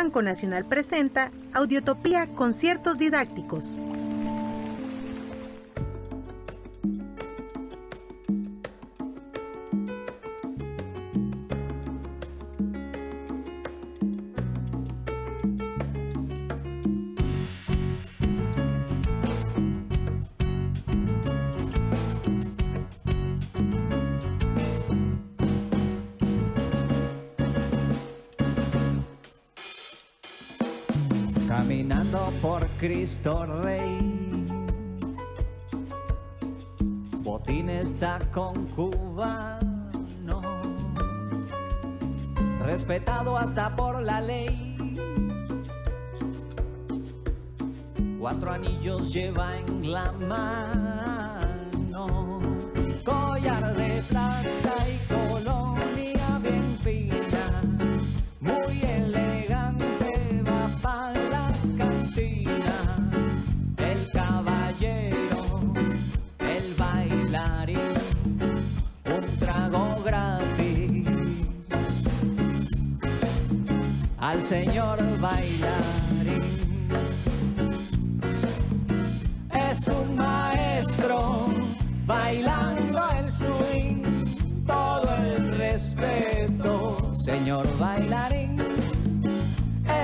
Banco Nacional presenta Audiotopía Conciertos Didácticos. Cristo Rey. Botín está con cubano, respetado hasta por la ley. Cuatro anillos lleva en la mano, collar de señor bailarín. Es un maestro bailando el swing, todo el respeto, señor bailarín.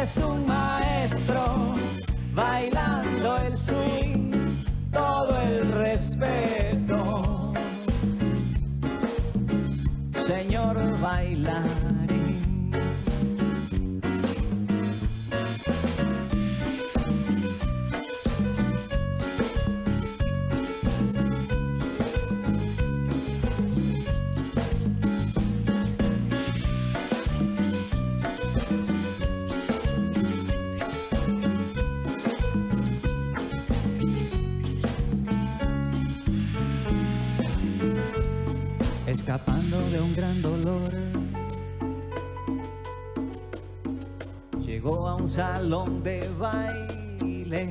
Es un maestro bailando el swing, todo el respeto, señor bailarín. Salón de baile,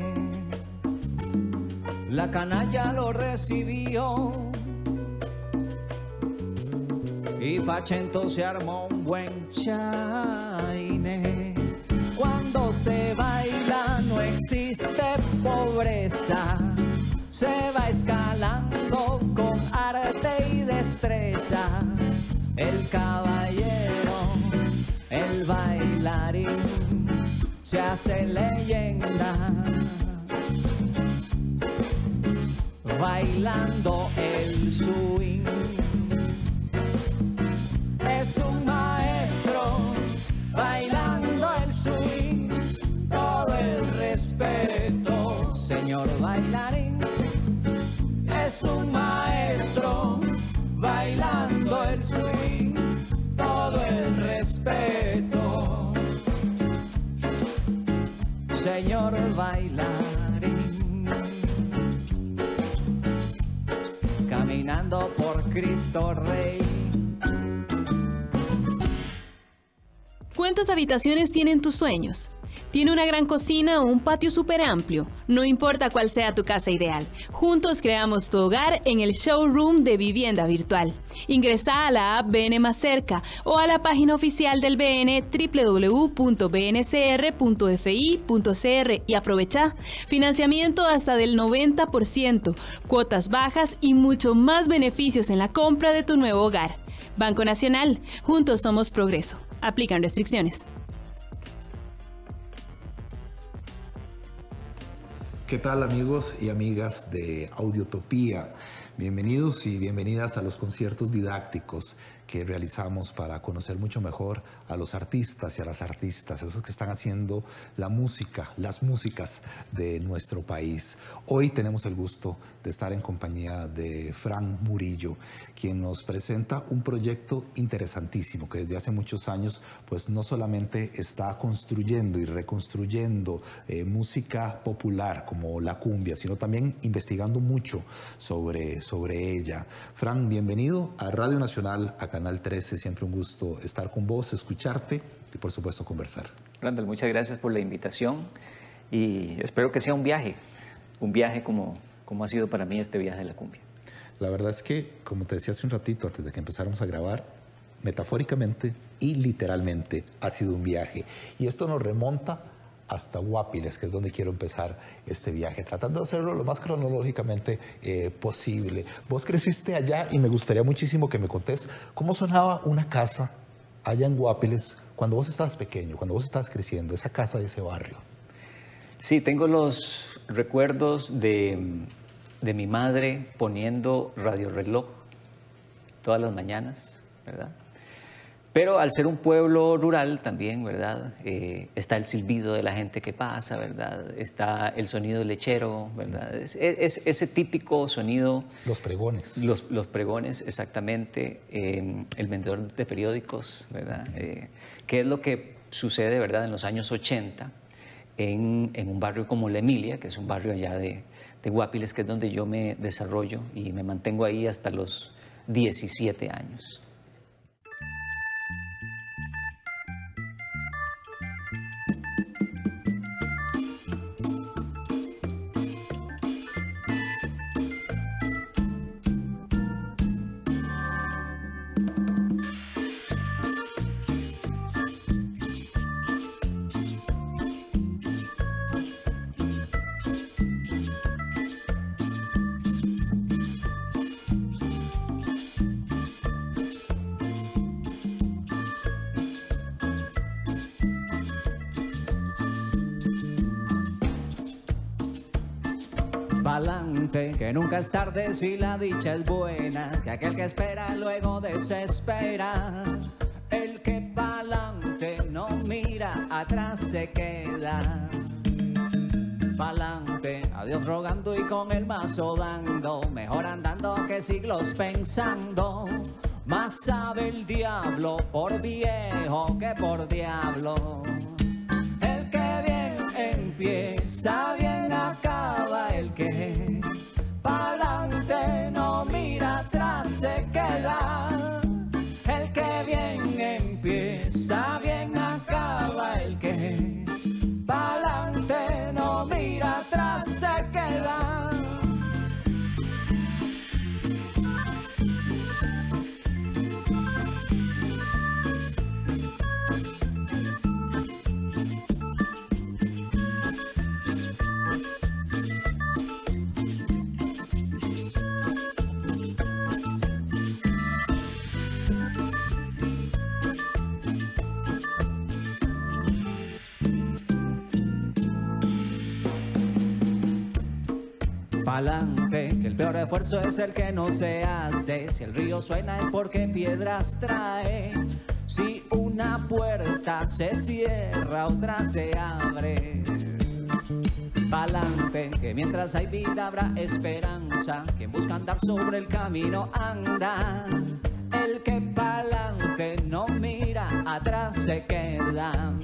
la canalla lo recibió y Fachento se armó un buen chaine. Cuando se baila no existe pobreza, se va escalando con arte y destreza. El caballero, el bailarín, se hace leyenda. Bailando el swing. Señor bailarín. Caminando por Cristo Rey. ¿Cuántas habitaciones tienen tus sueños? ¿Tiene una gran cocina o un patio súper amplio? No importa cuál sea tu casa ideal. Juntos creamos tu hogar en el showroom de vivienda virtual. Ingresa a la app BN Más Cerca o a la página oficial del BN www.bncr.fi.cr y aprovecha financiamiento hasta del 90%, cuotas bajas y mucho más beneficios en la compra de tu nuevo hogar. Banco Nacional, juntos somos progreso. Aplican restricciones. ¿Qué tal amigos y amigas de Audiotopía? Bienvenidos y bienvenidas a los conciertos didácticos que realizamos para conocer mucho mejor a los artistas y a las artistas, esos que están haciendo la música, las músicas de nuestro país. Hoy tenemos el gusto de estar en compañía de Fran Murillo, quien nos presenta un proyecto interesantísimo que desde hace muchos años pues no solamente está construyendo y reconstruyendo eh, música popular como la cumbia, sino también investigando mucho sobre, sobre ella. Fran, bienvenido a Radio Nacional, a Canal 13, siempre un gusto estar con vos, escucharte y por supuesto conversar. Randall, muchas gracias por la invitación y espero que sea un viaje, un viaje como, como ha sido para mí este viaje de la cumbia. La verdad es que, como te decía hace un ratito, antes de que empezáramos a grabar, metafóricamente y literalmente ha sido un viaje. Y esto nos remonta hasta Guapiles, que es donde quiero empezar este viaje, tratando de hacerlo lo más cronológicamente eh, posible. Vos creciste allá y me gustaría muchísimo que me contés cómo sonaba una casa allá en Guapiles cuando vos estabas pequeño, cuando vos estabas creciendo, esa casa de ese barrio. Sí, tengo los recuerdos de, de mi madre poniendo radio reloj todas las mañanas, ¿verdad? Pero al ser un pueblo rural también, ¿verdad? Eh, está el silbido de la gente que pasa, ¿verdad? Está el sonido lechero, ¿verdad? Es, es- ese típico sonido. Los pregones. Los, los pregones, exactamente. eh, el vendedor de periódicos, ¿verdad? Eh, ¿Qué es lo que sucede, ¿verdad? En los años 80 en, en un barrio como La Emilia, que es un barrio allá de, de Guapiles, que es donde yo me desarrollo y me mantengo ahí hasta los 17 años. Nunca es tarde si la dicha es buena, que aquel que espera luego desespera. El que pa'lante no mira, atrás se queda. Pa'lante, a Dios rogando y con el mazo dando, mejor andando que siglos pensando. Más sabe el diablo por viejo que por diablo. El que bien empieza, bien peor esfuerzo es el que no se hace. Si el río suena es porque piedras trae. Si una puerta se cierra, otra se abre. Pa'lante, que mientras hay vida habrá esperanza. Quien busca andar sobre el camino anda. El que pa'lante no mira, atrás se queda.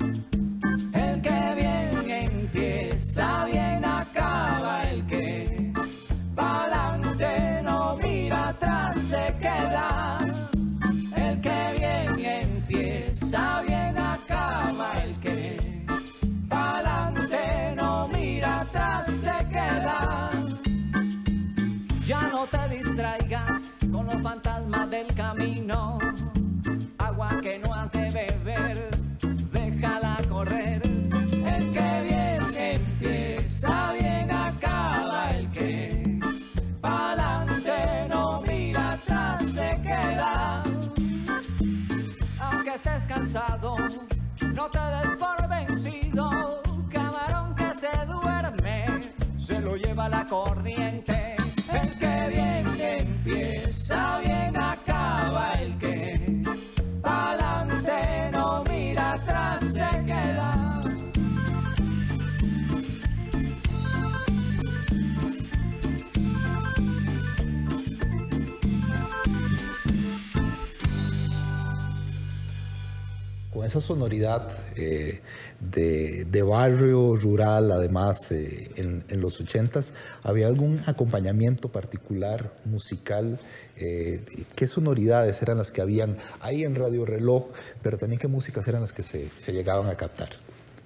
No te des por vencido. Camarón que se duerme, se lo lleva la corriente. El que bien empieza, esa sonoridad eh, de, barrio rural, además, eh, en, los ochentas, ¿había algún acompañamiento particular musical? Eh, ¿Qué sonoridades eran las que habían ahí en Radio Reloj, pero también qué músicas eran las que se, llegaban a captar?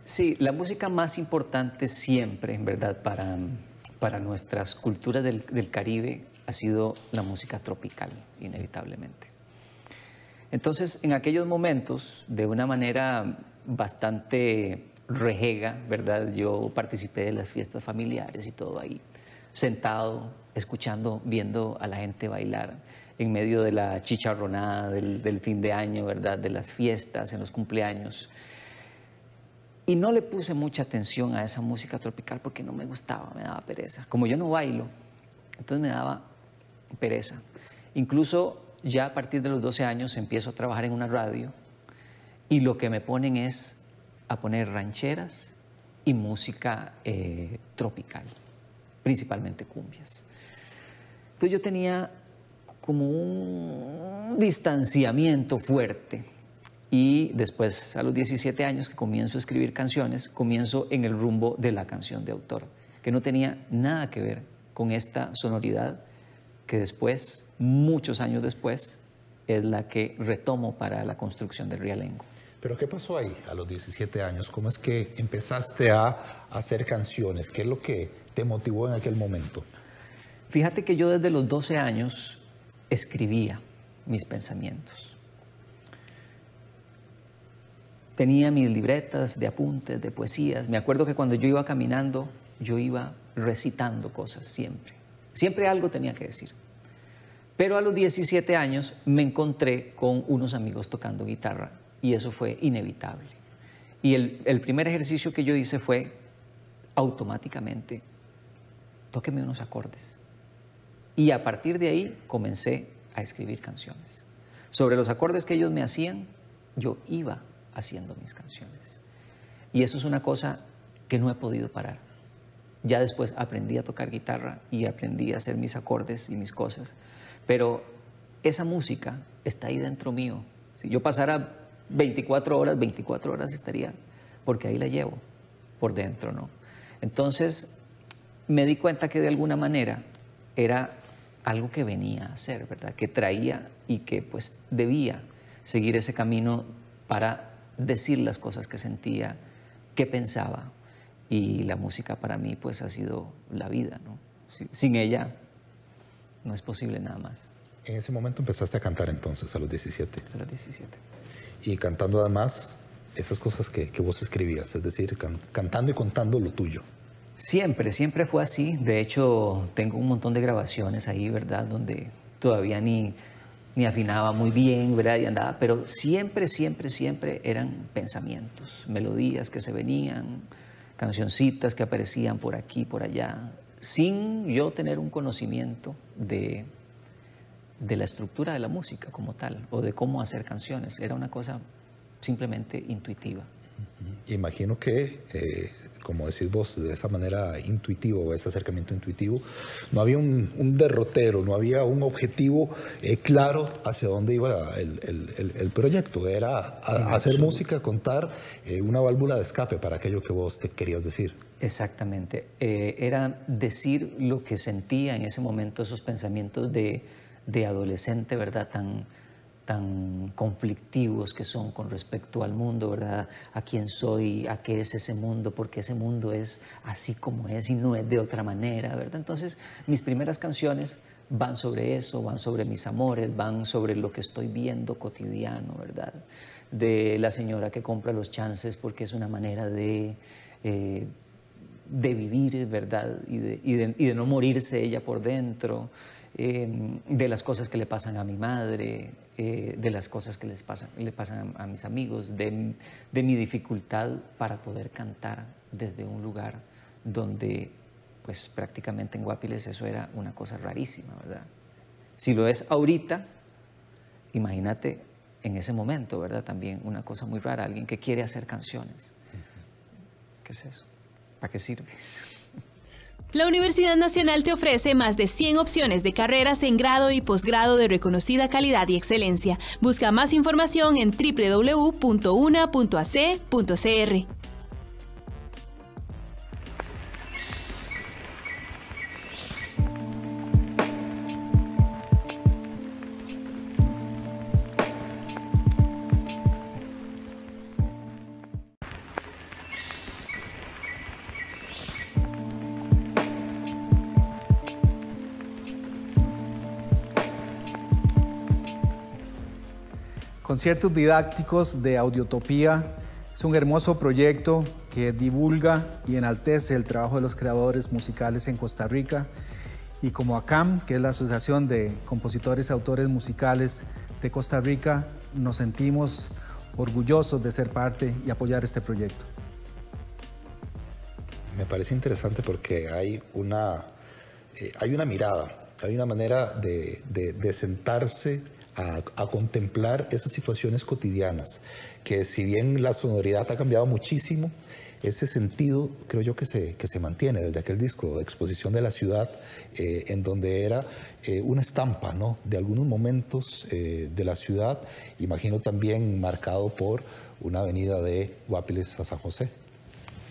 Sí, la música más importante siempre, en verdad, para, nuestras culturas del Caribe ha sido la música tropical, inevitablemente. Entonces, en aquellos momentos, de una manera bastante rejega, ¿verdad? Yo participé de las fiestas familiares y todo ahí, sentado, escuchando, viendo a la gente bailar en medio de la chicharronada del, del fin de año, ¿verdad? De las fiestas, en los cumpleaños. Y no le puse mucha atención a esa música tropical porque no me gustaba, me daba pereza. Como yo no bailo, entonces me daba pereza. Incluso ya a partir de los 12 años empiezo a trabajar en una radio y lo que me ponen es a poner rancheras y música eh, tropical, principalmente cumbias. Entonces yo tenía como un distanciamiento fuerte y después, a los 17 años que comienzo a escribir canciones, comienzo en el rumbo de la canción de autor, que no tenía nada que ver con esta sonoridad que después, muchos años después, es la que retomo para la construcción del Rialengo. Pero ¿qué pasó ahí a los 17 años? ¿Cómo es que empezaste a hacer canciones? ¿Qué es lo que te motivó en aquel momento? Fíjate que yo desde los 12 años escribía mis pensamientos. tenía mis libretas de apuntes, de poesías. Me acuerdo que cuando yo iba caminando, yo iba recitando cosas siempre. Siempre algo tenía que decir. Pero a los 17 años me encontré con unos amigos tocando guitarra y eso fue inevitable. Y el, primer ejercicio que yo hice fue automáticamente, tóqueme unos acordes. Y a partir de ahí comencé a escribir canciones. Sobre los acordes que ellos me hacían, yo iba haciendo mis canciones. Y eso es una cosa que no he podido parar. Ya después aprendí a tocar guitarra y aprendí a hacer mis acordes y mis cosas, pero esa música está ahí dentro mío. Si yo pasara 24 horas, 24 horas estaría, porque ahí la llevo por dentro, ¿no? Entonces me di cuenta que de alguna manera era algo que venía a hacer, ¿verdad? Que traía y que pues debía seguir ese camino para decir las cosas que sentía, que pensaba. Y la música para mí pues ha sido la vida, ¿no? Sin ella no es posible nada más. En ese momento empezaste a cantar entonces, a los 17. A los 17. Y cantando además esas cosas que, que vos escribías, es decir, cantando y contando lo tuyo. Siempre, siempre fue así. De hecho, tengo un montón de grabaciones ahí, ¿verdad? Donde todavía ni, ni afinaba muy bien, ¿verdad? Y andaba, pero siempre, siempre, siempre eran pensamientos, melodías que se venían, cancioncitas que aparecían por aquí, por allá, sin yo tener un conocimiento de, de la estructura de la música como tal, o de cómo hacer canciones. Era una cosa simplemente intuitiva. Imagino que eh, como decís vos, de esa manera intuitiva o ese acercamiento intuitivo, no había un, derrotero, no había un objetivo eh, claro hacia dónde iba el, proyecto. Era hacer música, contar eh, una válvula de escape para aquello que vos te querías decir. Exactamente. Eh, era decir lo que sentía en ese momento, esos pensamientos de, de adolescente, ¿verdad? Tan, tan conflictivos que son con respecto al mundo, ¿verdad? A quién soy, a qué es ese mundo, porque ese mundo es así como es y no es de otra manera, ¿verdad? Entonces, mis primeras canciones van sobre eso, van sobre mis amores, van sobre lo que estoy viendo cotidiano, ¿verdad? De la señora que compra los chances porque es una manera de... Eh, de vivir, ¿verdad? Y de, no morirse ella por dentro, eh, de las cosas que le pasan a mi madre, eh, de las cosas que les pasan, le pasan a, mis amigos, de, mi dificultad para poder cantar desde un lugar donde pues prácticamente en Guapiles eso era una cosa rarísima, ¿verdad? Si lo es ahorita, imagínate en ese momento, ¿verdad? También una cosa muy rara, alguien que quiere hacer canciones. ¿Qué es eso? ¿Para qué sirve? La Universidad Nacional te ofrece más de 100 opciones de carreras en grado y posgrado de reconocida calidad y excelencia. Busca más información en www.una.ac.cr. Conciertos didácticos de Audiotopía es un hermoso proyecto que divulga y enaltece el trabajo de los creadores musicales en Costa Rica y como ACAM, que es la Asociación de Compositores y Autores Musicales de Costa Rica, nos sentimos orgullosos de ser parte y apoyar este proyecto. Me parece interesante porque hay una, eh, hay una mirada, hay una manera de, de sentarse a, contemplar esas situaciones cotidianas, que si bien la sonoridad ha cambiado muchísimo, ese sentido creo yo que se, que se mantiene desde aquel disco, Exposición de la Ciudad, eh, en donde era eh, una estampa ¿no? de algunos momentos eh, de la ciudad, imagino también marcado por una avenida de Guapiles a San José.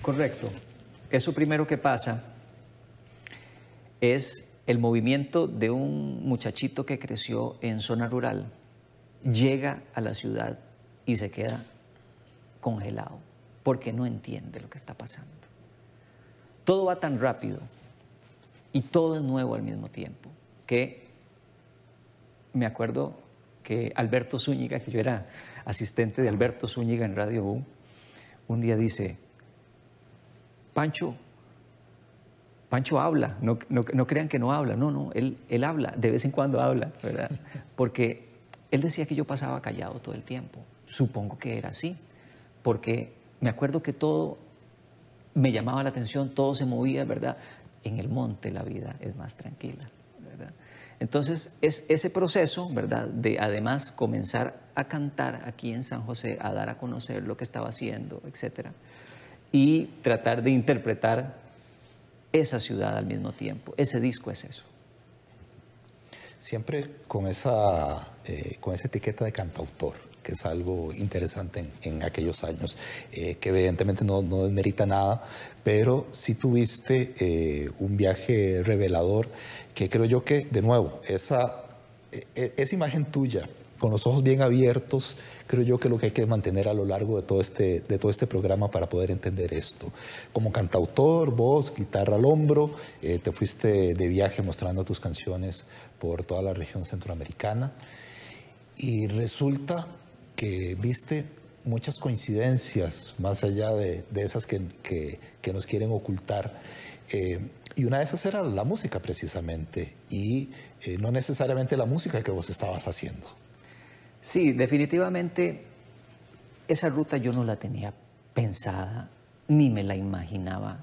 Correcto. Eso primero que pasa es el movimiento de un muchachito que creció en zona rural llega a la ciudad y se queda congelado porque no entiende lo que está pasando. Todo va tan rápido y todo es nuevo al mismo tiempo que me acuerdo que Alberto Zúñiga, que yo era asistente de Alberto Zúñiga en Radio U, un día dice, Pancho, Pancho habla, no, crean que no habla, no, no, él, habla, de vez en cuando habla, ¿verdad? Porque él decía que yo pasaba callado todo el tiempo. Supongo que era así, porque me acuerdo que todo me llamaba la atención, todo se movía, ¿verdad? En el monte la vida es más tranquila, ¿verdad? Entonces, es ese proceso, ¿verdad? De además comenzar a cantar aquí en San José, a dar a conocer lo que estaba haciendo, etcétera, y tratar de interpretar esa ciudad al mismo tiempo. Ese disco es eso. Siempre con esa, eh, con esa etiqueta de cantautor, que es algo interesante en, aquellos años, eh, que evidentemente no, no, desmerita nada, pero sí tuviste eh, un viaje revelador que creo yo que, de nuevo, esa, e, e, esa imagen tuya, con los ojos bien abiertos, creo yo que es lo que hay que mantener a lo largo de todo este, de todo este programa para poder entender esto. Como cantautor, voz, guitarra al hombro, eh, te fuiste de viaje mostrando tus canciones por toda la región centroamericana y resulta que viste muchas coincidencias más allá de, de esas que, que, que, nos quieren ocultar. Eh, y una de esas era la música precisamente, y eh, no necesariamente la música que vos estabas haciendo. Sí, definitivamente esa ruta yo no la tenía pensada, ni me la imaginaba.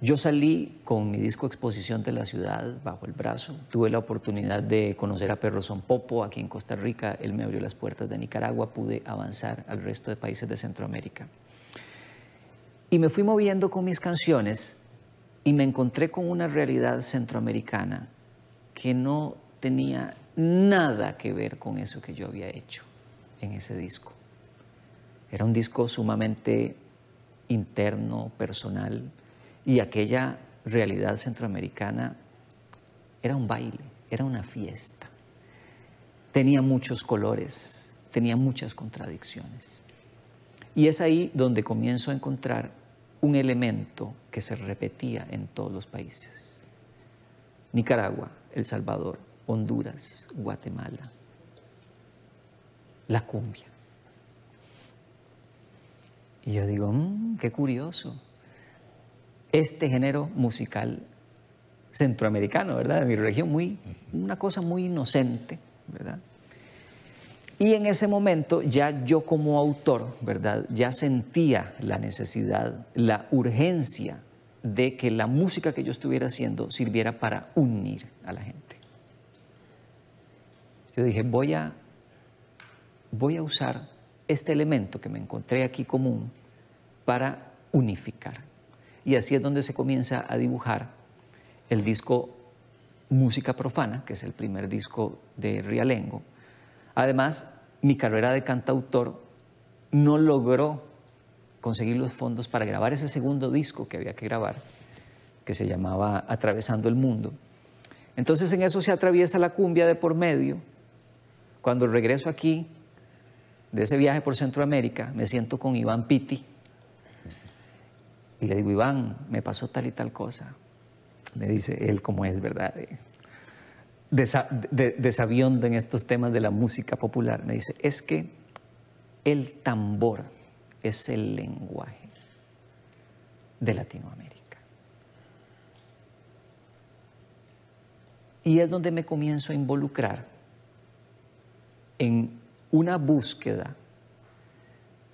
Yo salí con mi disco Exposición de la Ciudad bajo el brazo. Tuve la oportunidad de conocer a Perro Son Popo aquí en Costa Rica. Él me abrió las puertas de Nicaragua. Pude avanzar al resto de países de Centroamérica. Y me fui moviendo con mis canciones y me encontré con una realidad centroamericana que no tenía nada que ver con eso que yo había hecho en ese disco. Era un disco sumamente interno, personal, y aquella realidad centroamericana era un baile, era una fiesta. Tenía muchos colores, tenía muchas contradicciones. Y es ahí donde comienzo a encontrar un elemento que se repetía en todos los países. Nicaragua, El Salvador, Honduras, Guatemala. La cumbia. Y yo digo, mmm, qué curioso. Este género musical centroamericano, ¿verdad? De mi región, muy, una cosa muy inocente, ¿verdad? Y en ese momento ya yo como autor, ¿verdad? Ya sentía la necesidad, la urgencia de que la música que yo estuviera haciendo sirviera para unir a la gente. Yo dije, voy a, voy a usar este elemento que me encontré aquí común para unificar. Y así es donde se comienza a dibujar el disco Música Profana, que es el primer disco de Rialengo. Además, mi carrera de cantautor no logró conseguir los fondos para grabar ese segundo disco que había que grabar, que se llamaba Atravesando el Mundo. Entonces en eso se atraviesa la cumbia de por medio cuando regreso aquí, de ese viaje por Centroamérica, me siento con Iván Pitti y le digo, Iván, me pasó tal y tal cosa. Me dice él como es, ¿verdad? desaviando en estos temas de la música popular. Me dice, es que el tambor es el lenguaje de Latinoamérica. Y es donde me comienzo a involucrar en una búsqueda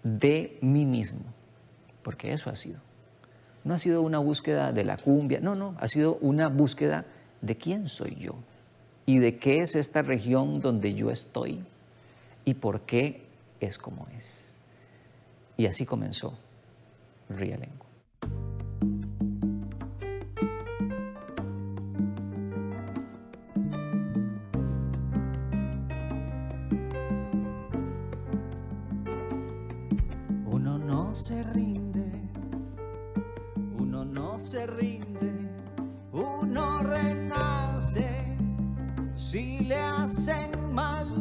de mí mismo, porque eso ha sido. No ha sido una búsqueda de la cumbia, no, no, ha sido una búsqueda de quién soy yo y de qué es esta región donde yo estoy y por qué es como es. Y así comenzó se rinde, uno no se rinde, uno renace. Si le hacen mal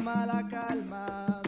Tené paz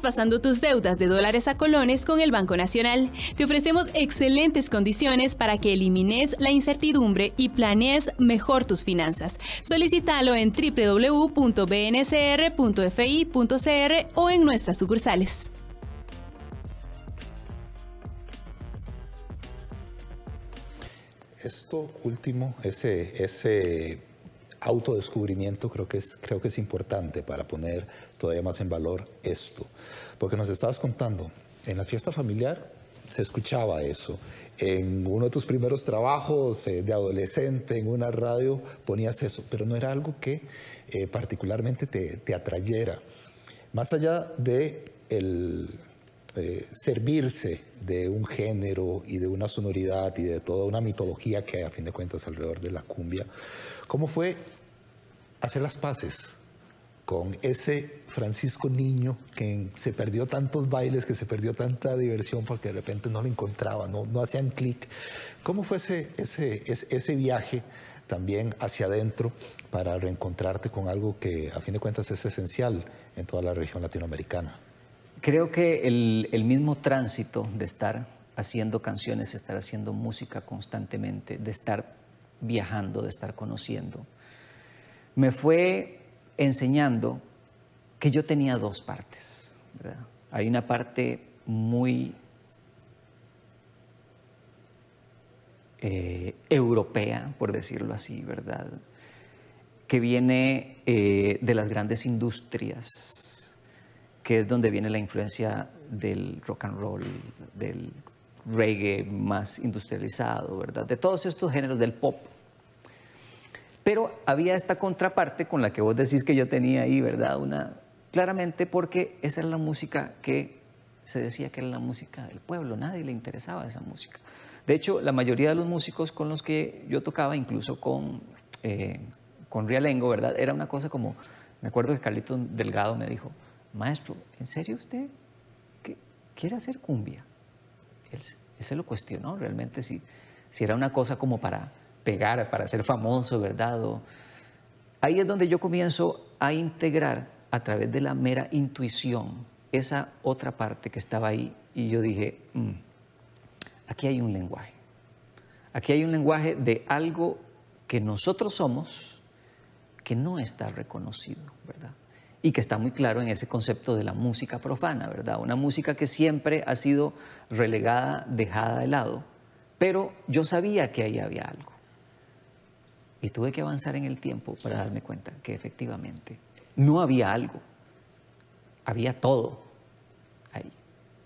pasando tus deudas de dólares a colones con el Banco Nacional. Te ofrecemos excelentes condiciones para que elimines la incertidumbre y planees mejor tus finanzas. Solicítalo en www.bnsr.fi.cr o en nuestras sucursales. Esto último, ese, ese autodescubrimiento creo que, es, creo que es importante para poner todavía más en valor esto. Porque nos estabas contando, en la fiesta familiar se escuchaba eso. En uno de tus primeros trabajos eh, de adolescente en una radio ponías eso, pero no era algo que eh, particularmente te, te, atrayera. Más allá de el eh, servirse de un género y de una sonoridad y de toda una mitología que hay a fin de cuentas alrededor de la cumbia, ¿cómo fue hacer las paces con ese Francisco niño que se perdió tantos bailes, que se perdió tanta diversión porque de repente no lo encontraba, no, no hacían clic. ¿Cómo fue ese, ese, ese, viaje también hacia adentro para reencontrarte con algo que a fin de cuentas es esencial en toda la región latinoamericana? Creo que el, el mismo tránsito de estar haciendo canciones, de estar haciendo música constantemente, de estar viajando, de estar conociendo, me fue enseñando que yo tenía dos partes. Hay una parte muy eh, europea, por decirlo así, ¿verdad? Que viene eh, de las grandes industrias, que es donde viene la influencia del rock and roll, del reggae más industrializado, ¿verdad? De todos estos géneros del pop pero había esta contraparte con la que vos decís que yo tenía ahí, ¿verdad? Una, claramente porque esa era la música que se decía que era la música del pueblo, nadie le interesaba esa música. De hecho, la mayoría de los músicos con los que yo tocaba, incluso con, eh, con Rialengo, ¿verdad? Era una cosa como, me acuerdo que Carlito Delgado me dijo, maestro, ¿en serio usted quiere hacer cumbia? Él, se lo cuestionó realmente si, si era una cosa como para pegar, para ser famoso, ¿verdad? ahí es donde yo comienzo a integrar a través de la mera intuición esa otra parte que estaba ahí y yo dije, mm, aquí hay un lenguaje. Aquí hay un lenguaje de algo que nosotros somos que no está reconocido, ¿verdad? Y que está muy claro en ese concepto de la música profana, ¿verdad? Una música que siempre ha sido relegada, dejada de lado, pero yo sabía que ahí había algo. Y tuve que avanzar en el tiempo para darme cuenta que efectivamente no había algo, había todo ahí.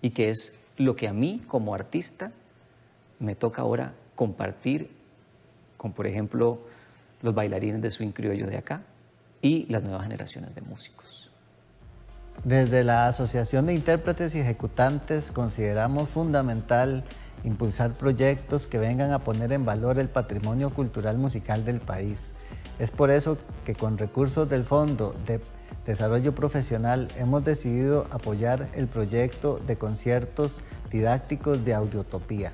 Y que es lo que a mí como artista me toca ahora compartir con, por ejemplo, los bailarines de swing criollo de acá y las nuevas generaciones de músicos. Desde la Asociación de Intérpretes y Ejecutantes consideramos fundamental impulsar proyectos que vengan a poner en valor el patrimonio cultural musical del país. Es por eso que con recursos del Fondo de Desarrollo Profesional hemos decidido apoyar el proyecto de conciertos didácticos de Audiotopía.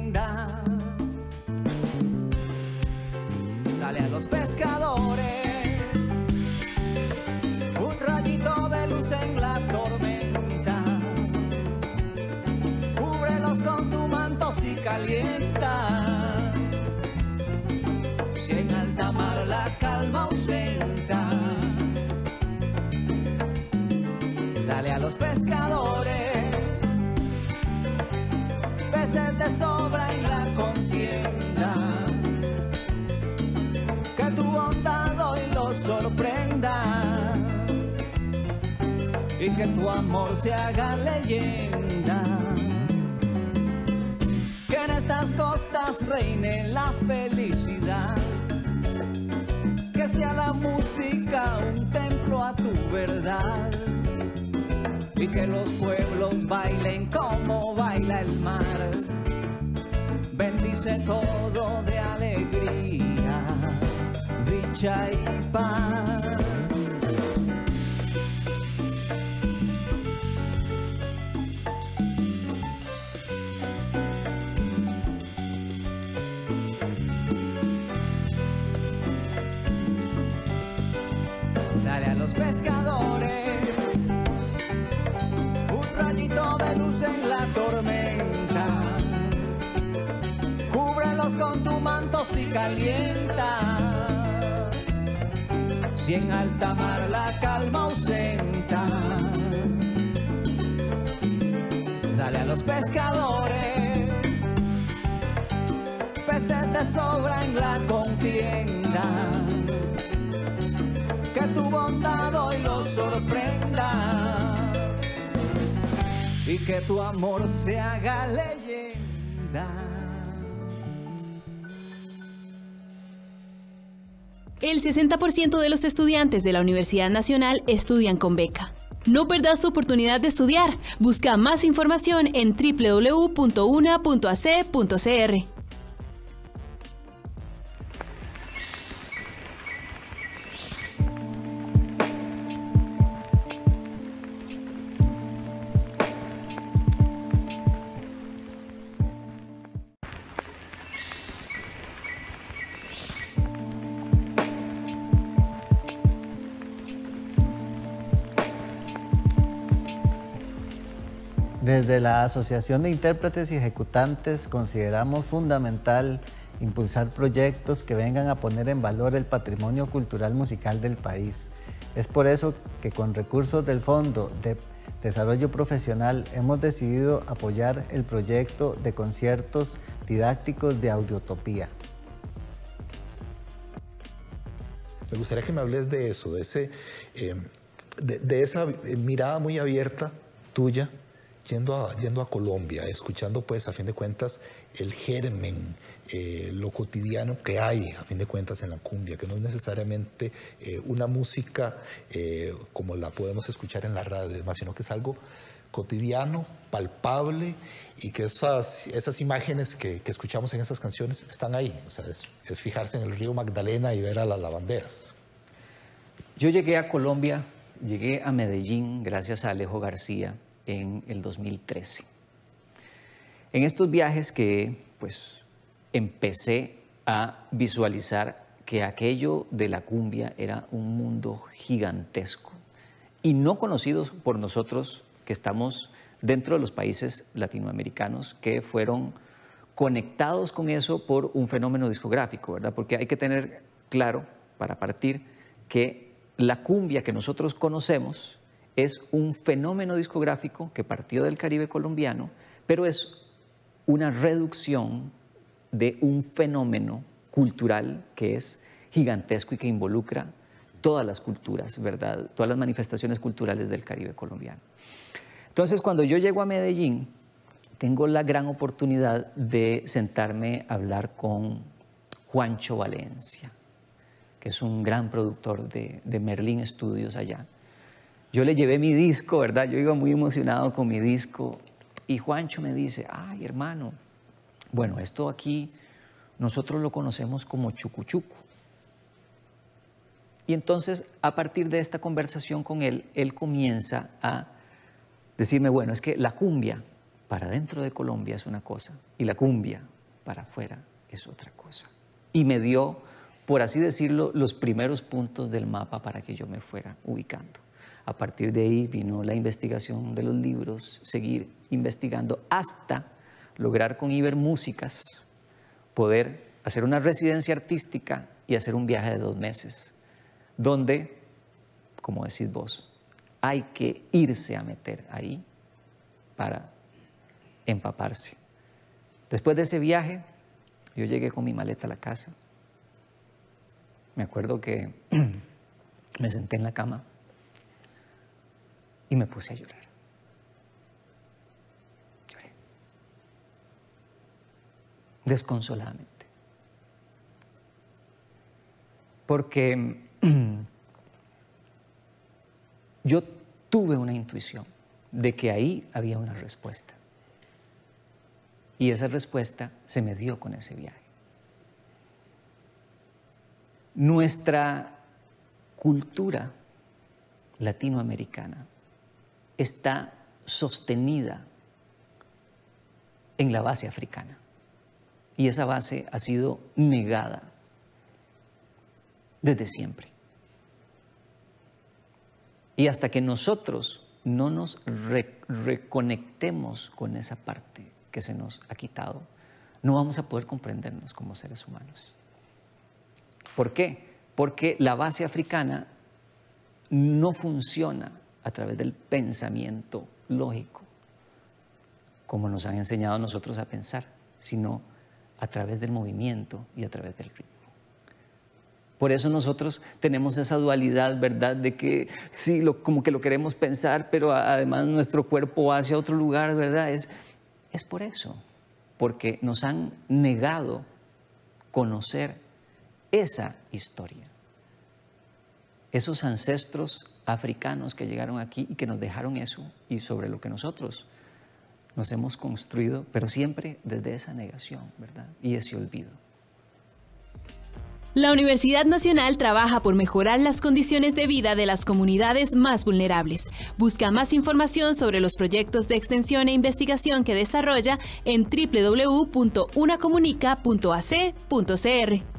a los pescadores un rayito de luz en la tormenta. Cúbrelos con tu manto si calienta. Si en alta mar la calma ausenta. Dale a los pescadores peces de sobra sorprenda y que tu amor se haga leyenda. Que en estas costas reine la felicidad que sea la música un templo a tu verdad y que los pueblos bailen como baila el mar. Bendice todo de alegría, paz. Dale a los pescadores un rayito de luz en la tormenta. Cúbrelos con tu manto si calienta si en alta mar la calma ausenta. Dale a los pescadores peces de sobra en la contienda. Que tu bondad hoy los sorprenda y que tu amor se haga leyenda. El 60% de los estudiantes de la Universidad Nacional estudian con beca. No perdas tu oportunidad de estudiar. Busca más información en www.una.ac.cr. Desde la Asociación de Intérpretes y Ejecutantes consideramos fundamental impulsar proyectos que vengan a poner en valor el patrimonio cultural musical del país. Es por eso que con recursos del Fondo de Desarrollo Profesional hemos decidido apoyar el proyecto de conciertos didácticos de Audiotopía. Me gustaría que me hables de eso, de, ese, eh, de, esa mirada muy abierta tuya yendo a, yendo a Colombia, escuchando pues a fin de cuentas el germen, eh, lo cotidiano que hay a fin de cuentas en la cumbia, que no es necesariamente eh, una música eh, como la podemos escuchar en la radio, sino que es algo cotidiano, palpable y que esas, esas imágenes que, que escuchamos en esas canciones están ahí. O sea, es, es fijarse en el río Magdalena y ver a las lavanderas. Yo llegué a Colombia, llegué a Medellín gracias a Alejo García, en el 2013. En estos viajes que pues empecé a visualizar que aquello de la cumbia era un mundo gigantesco y no conocido por nosotros que estamos dentro de los países latinoamericanos que fueron conectados con eso por un fenómeno discográfico, ¿verdad? Porque hay que tener claro, para partir, que la cumbia que nosotros conocemos es un fenómeno discográfico que partió del Caribe colombiano, pero es una reducción de un fenómeno cultural que es gigantesco y que involucra todas las culturas, ¿verdad? Todas las manifestaciones culturales del Caribe colombiano. Entonces, cuando yo llego a Medellín, tengo la gran oportunidad de sentarme a hablar con Juancho Valencia, que es un gran productor de, de Merlin Studios allá. Yo le llevé mi disco, ¿verdad? Yo iba muy emocionado con mi disco. Y Juancho me dice, ay hermano, bueno, esto aquí nosotros lo conocemos como chucuchucu. Y entonces, a partir de esta conversación con él, él comienza a decirme, bueno, es que la cumbia para dentro de Colombia es una cosa y la cumbia para afuera es otra cosa. Y me dio, por así decirlo, los primeros puntos del mapa para que yo me fuera ubicando. A partir de ahí vino la investigación de los libros, seguir investigando hasta lograr con Iber Músicas poder hacer una residencia artística y hacer un viaje de dos meses, donde, como decís vos, hay que irse a meter ahí para empaparse. Después de ese viaje, yo llegué con mi maleta a la casa. Me acuerdo que me senté en la cama y me puse a llorar. Lloré. Desconsoladamente. Porque yo tuve una intuición de que ahí había una respuesta. Y esa respuesta se me dio con ese viaje. Nuestra cultura latinoamericana está sostenida en la base africana. Y esa base ha sido negada desde siempre. Y hasta que nosotros no nos reconectemos con esa parte que se nos ha quitado, no vamos a poder comprendernos como seres humanos. ¿Por qué? Porque la base africana no funciona a través del pensamiento lógico, como nos han enseñado nosotros a pensar, sino a través del movimiento y a través del ritmo. Por eso nosotros tenemos esa dualidad, ¿verdad? De que sí, como que lo queremos pensar, pero además nuestro cuerpo va hacia otro lugar, ¿verdad? Es, es por eso, porque nos han negado conocer esa historia. Esos ancestros africanos que llegaron aquí y que nos dejaron eso y sobre lo que nosotros nos hemos construido, pero siempre desde esa negación, ¿verdad? Y ese olvido. La Universidad Nacional trabaja por mejorar las condiciones de vida de las comunidades más vulnerables. Busca más información sobre los proyectos de extensión e investigación que desarrolla en www.unacomunica.ac.cr.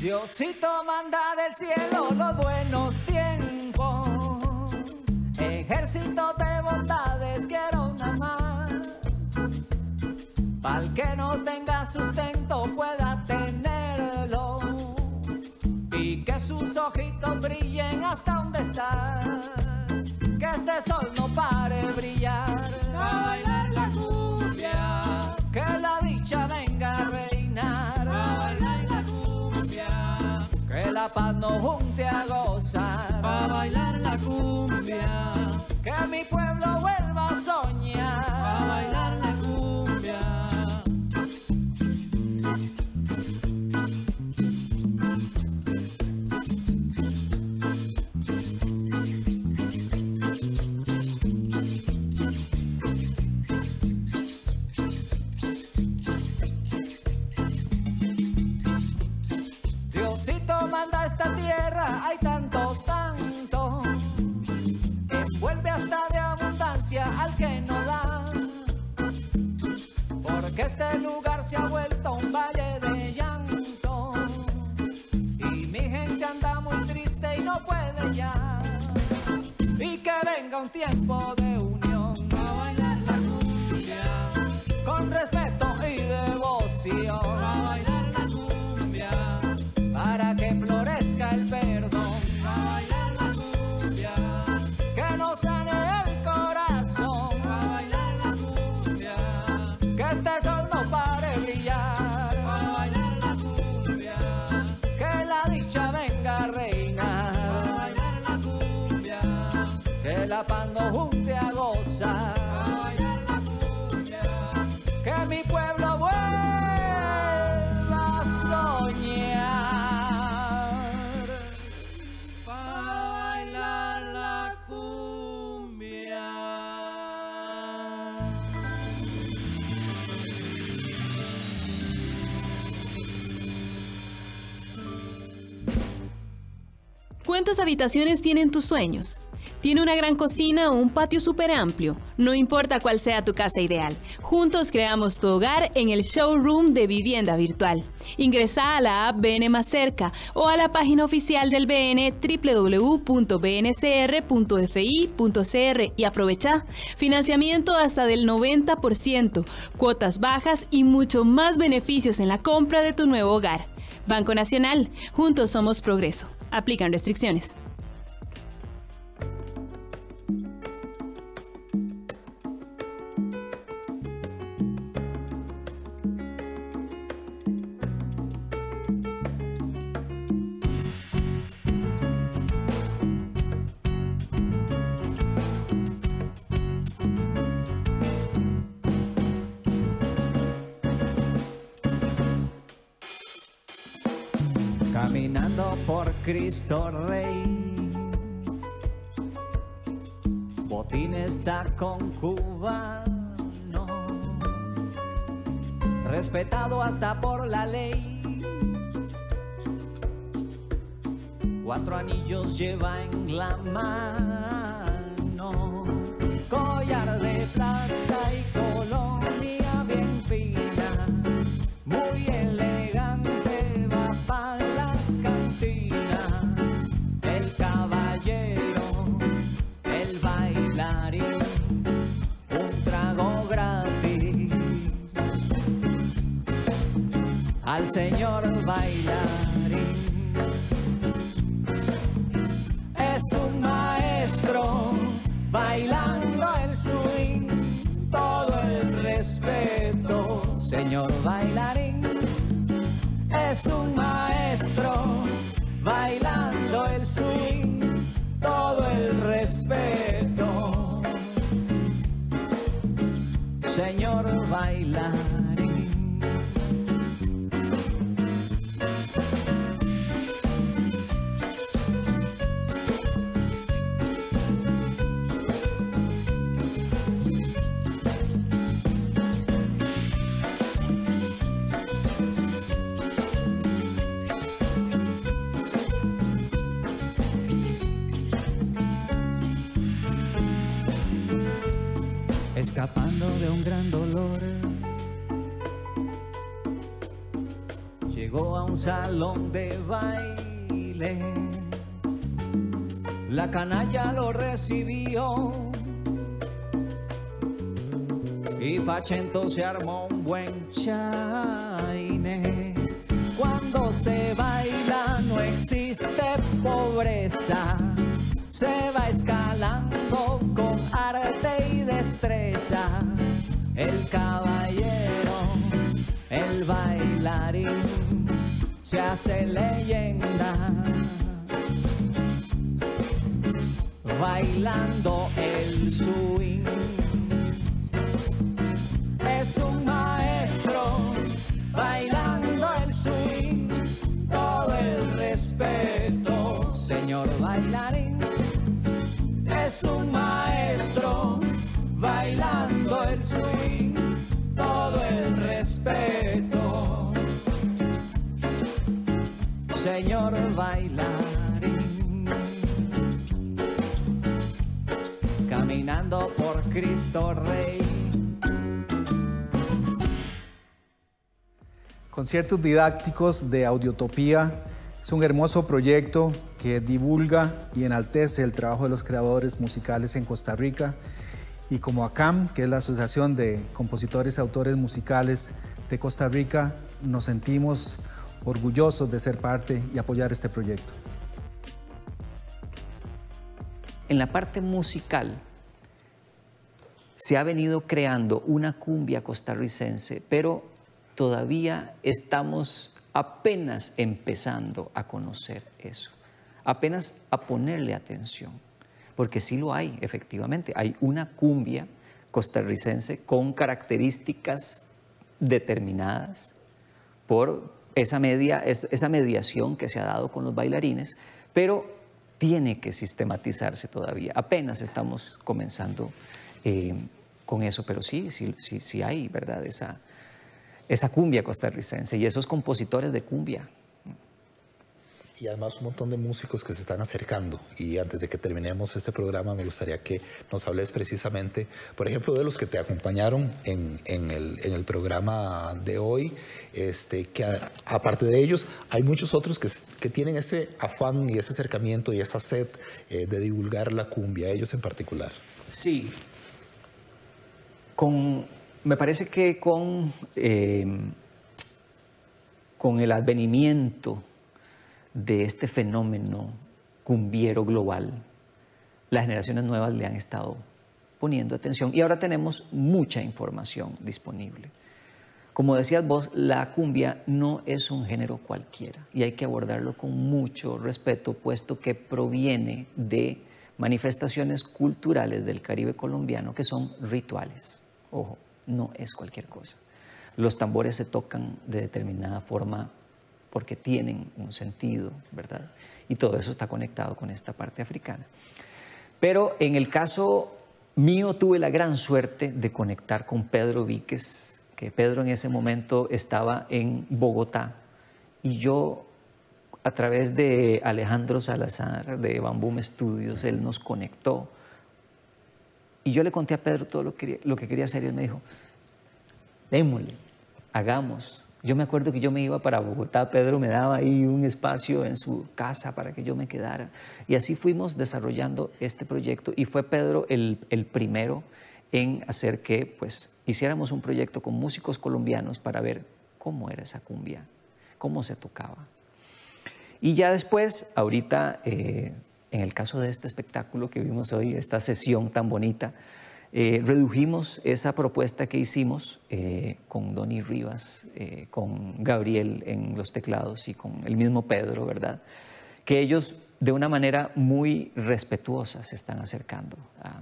Diosito manda del cielo los buenos tiempos, ejército de bondades quiero nada más, para que no tenga sustento pueda tenerlo. Y que sus ojitos brillen hasta donde estás, que este sol no pare brillar, hay tanto, tanto. Envuelve hasta de abundancia al que no da. Porque este lugar se ha vuelto un valle de llanto. Y mi gente anda muy triste y no puede ya. Y que venga un tiempo de Que este sol ¿Cuántas habitaciones tienen tus sueños? ¿Tiene una gran cocina o un patio súper amplio? No importa cuál sea tu casa ideal. Juntos creamos tu hogar en el showroom de vivienda virtual. Ingresa a la app BN Más Cerca o a la página oficial del BN www.bncr.fi.cr y aprovecha financiamiento hasta del 90%, cuotas bajas y mucho más beneficios en la compra de tu nuevo hogar. Banco Nacional, juntos somos progreso. Aplican restricciones. Caminando por Cristo Rey. Botín está con cubano, respetado hasta por la ley. Cuatro anillos lleva en la mano, collar de plata y señor bailarín. Es un maestro bailando el swing, todo el respeto, señor bailarín. Es un maestro bailando el swing, todo el respeto, señor bailarín. Escapando de un gran dolor. Llegó a un salón de baile, la canalla lo recibió y Fachento se armó un buen chaine. Cuando se baila no existe pobreza, se va escalando con arte y destreza. Caballero, el bailarín, se hace leyenda. Bailando el swing. Es un maestro bailando el swing. Todo el respeto, señor bailarín. Es un maestro bailando el swing. Respeto, señor bailarín. Caminando por Cristo Rey. Conciertos didácticos de Audiotopía es un hermoso proyecto que divulga y enaltece el trabajo de los creadores musicales en Costa Rica y como ACAM, que es la Asociación de Compositores y Autores Musicales de Costa Rica, nos sentimos orgullosos de ser parte y apoyar este proyecto. En la parte musical se ha venido creando una cumbia costarricense, pero todavía estamos apenas empezando a conocer eso, apenas a ponerle atención, porque sí lo hay, efectivamente, hay una cumbia costarricense con características determinadas por esa, media, esa mediación que se ha dado con los bailarines, pero tiene que sistematizarse todavía, apenas estamos comenzando eh, con eso, pero sí, sí, sí, sí hay, ¿verdad? Esa, esa cumbia costarricense y esos compositores de cumbia. Y además un montón de músicos que se están acercando. Y antes de que terminemos este programa, me gustaría que nos hables precisamente, por ejemplo, de los que te acompañaron en, en, el, programa de hoy, este, que a, aparte de ellos, hay muchos otros que, que, tienen ese afán y ese acercamiento y esa sed eh, de divulgar la cumbia, ellos en particular. Sí. Con, me parece que con, eh, con el advenimiento de este fenómeno cumbiero global, las generaciones nuevas le han estado poniendo atención y ahora tenemos mucha información disponible. Como decías vos, la cumbia no es un género cualquiera y hay que abordarlo con mucho respeto, puesto que proviene de manifestaciones culturales del Caribe colombiano que son rituales. Ojo, no es cualquier cosa. Los tambores se tocan de determinada forma porque tienen un sentido, ¿verdad? Y todo eso está conectado con esta parte africana. Pero en el caso mío tuve la gran suerte de conectar con Pedro Víquez, que Pedro en ese momento estaba en Bogotá, y yo a través de Alejandro Salazar, de Bambum Studios, él nos conectó. Y yo le conté a Pedro todo lo que, lo que quería hacer y él me dijo, démosle, hagamos. Yo me acuerdo que yo me iba para Bogotá, Pedro me daba ahí un espacio en su casa para que yo me quedara. Y así fuimos desarrollando este proyecto y fue Pedro el, primero en hacer que pues hiciéramos un proyecto con músicos colombianos para ver cómo era esa cumbia, cómo se tocaba. Y ya después, ahorita, eh, en el caso de este espectáculo que vimos hoy, esta sesión tan bonita, eh, redujimos esa propuesta que hicimos eh, con Donny Rivas, eh, con Gabriel en los teclados y con el mismo Pedro, ¿verdad? Que ellos de una manera muy respetuosa se están acercando a,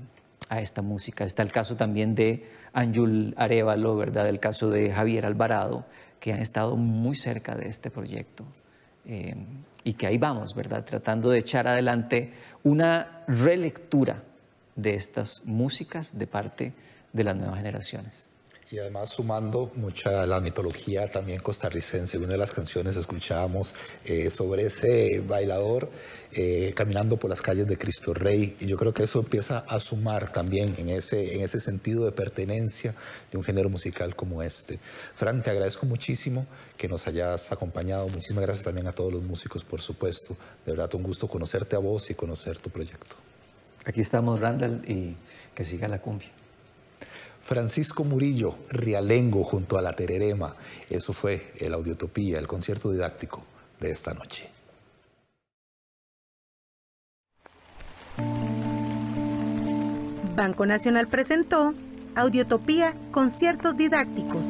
a esta música. Está el caso también de Anjul Arevalo, ¿verdad? El caso de Javier Alvarado, que han estado muy cerca de este proyecto. Eh, y que ahí vamos, ¿verdad? Tratando de echar adelante una relectura de estas músicas de parte de las nuevas generaciones. Y además sumando mucha la mitología también costarricense. Una de las canciones escuchábamos eh, sobre ese bailador eh, caminando por las calles de Cristo Rey. Y yo creo que eso empieza a sumar también en ese, en ese sentido de pertenencia de un género musical como este. Fran, te agradezco muchísimo que nos hayas acompañado. Muchísimas gracias también a todos los músicos, por supuesto. De verdad, un gusto conocerte a vos y conocer tu proyecto. Aquí estamos, Randall, y que siga la cumbia. Francisco Murillo, Rialengo junto a la Tererema. Eso fue el Audiotopía, el concierto didáctico de esta noche. Banco Nacional presentó Audiotopía Conciertos Didácticos.